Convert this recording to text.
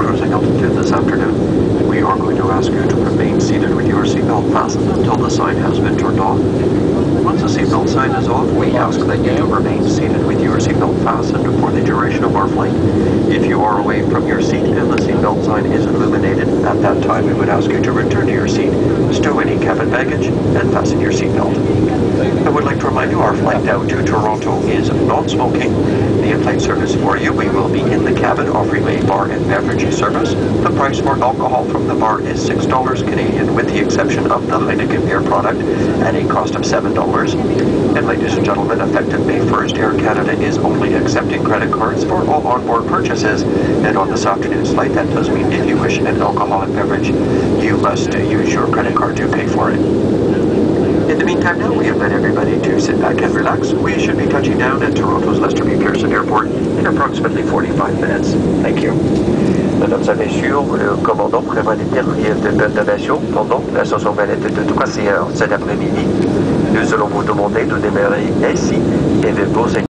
cruising altitude this afternoon. We are going to ask you to remain seated with your until the sign has been turned off. Once the seatbelt sign is off, we ask that you remain seated with your seatbelt fastened for the duration of our flight. If you are away from your seat and the seatbelt sign is illuminated, at that time we would ask you to return to your seat, stow any cabin baggage, and fasten your seatbelt. I would like to remind you our flight now to Toronto is non-smoking. The in-flight service for you, we will be in the cabin offering a bar and beverage service. The price for alcohol from the bar is $6 Canadian with the exception of the Heineken beer product at a cost of $7. And ladies and gentlemen, effective May 1st, Air Canada is only accepting credit cards for all onboard purchases. And on this afternoon's flight, that does mean if you wish an alcoholic beverage, you must use your credit card to pay for it. In the meantime now, we invite everybody to sit back and relax. We should be touching down at Toronto's Lester B. Pearson Airport in approximately 45 minutes. Thank you. Et messieurs, le commandant prévoit les derniers de donation pendant la station valette de 3 heures cet après-midi. Nous allons vous demander de démarrer ainsi et de poser